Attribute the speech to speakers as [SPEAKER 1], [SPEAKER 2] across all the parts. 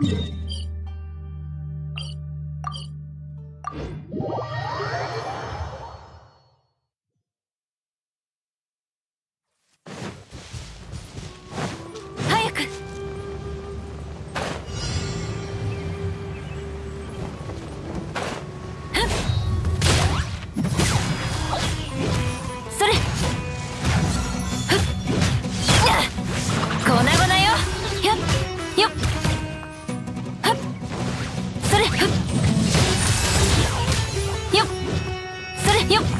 [SPEAKER 1] Yeah. 요!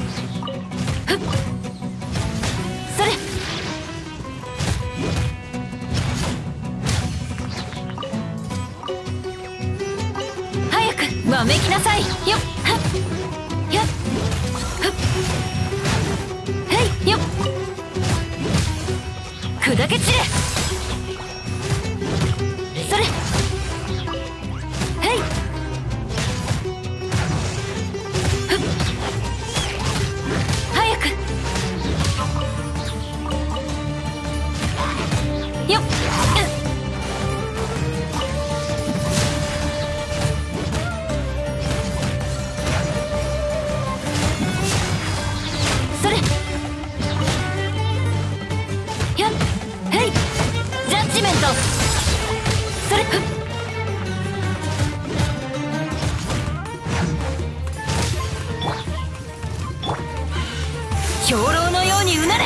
[SPEAKER 1] 兵糧のようにうなれ。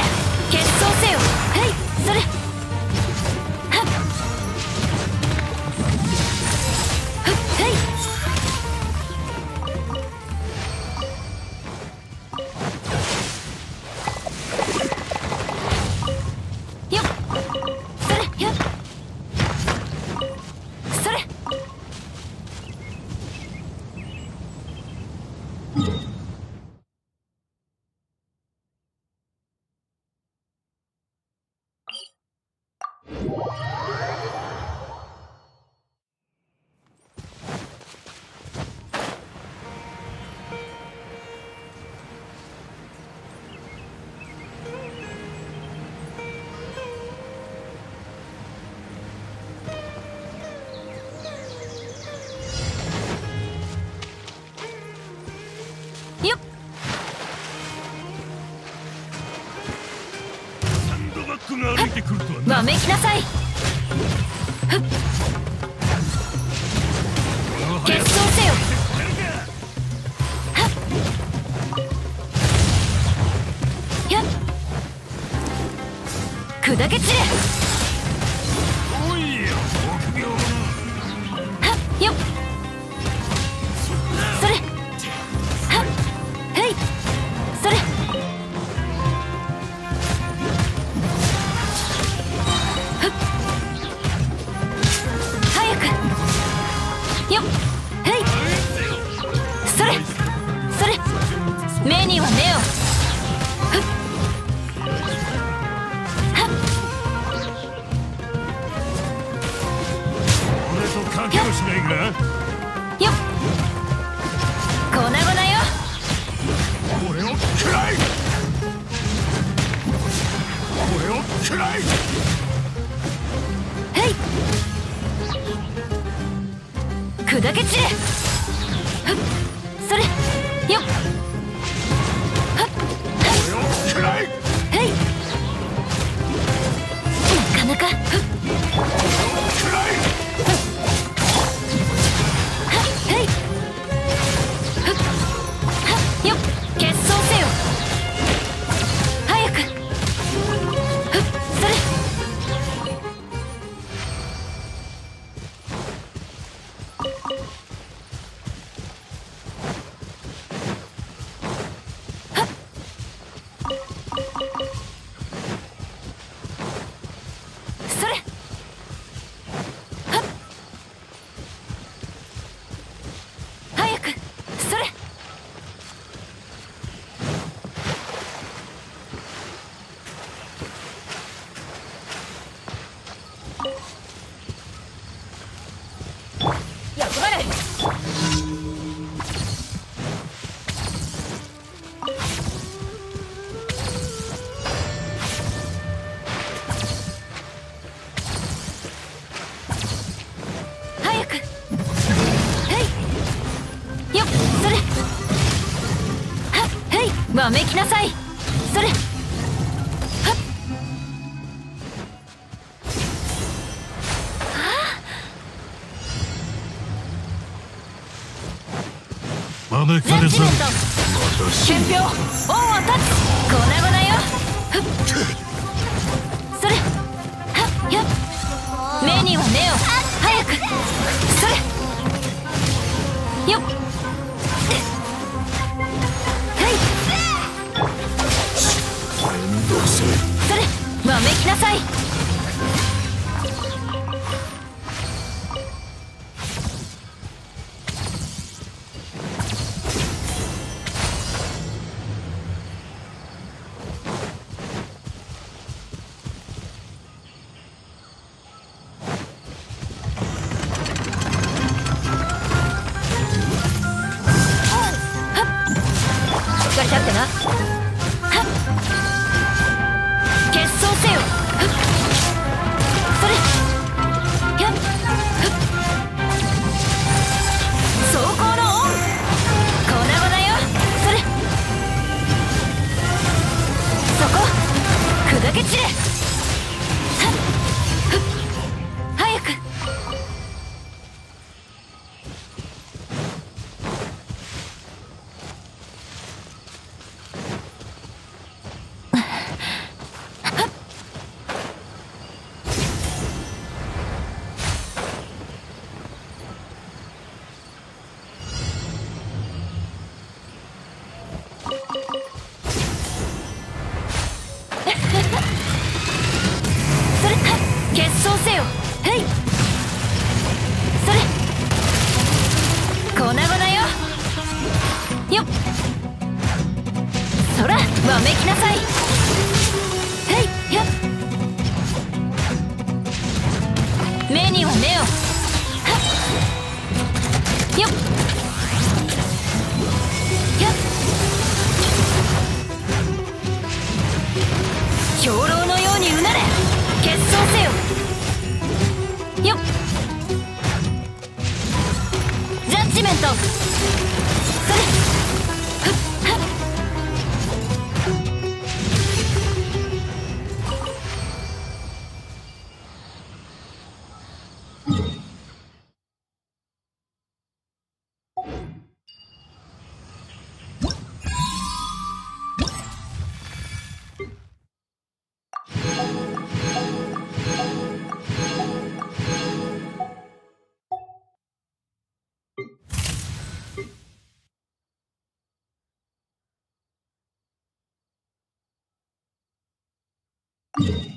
[SPEAKER 1] 結晶せよ。はいそれ。よっ。それよっ。わめきなさい決勝せよ砕け散れ砕け散れそれよっ。
[SPEAKER 2] 招
[SPEAKER 1] ジャッ
[SPEAKER 2] かれざる
[SPEAKER 1] ジメント
[SPEAKER 2] 私
[SPEAKER 1] 憲兵オンを立つ。粉々よ。それ。はっやっ目には目を早く。それ。よっゃってな。めきなさい。はいや目には目を。はっよっ。やっ兵糧のようにうなれ。結晶せよ。よっ。ジャッジメント。それ。早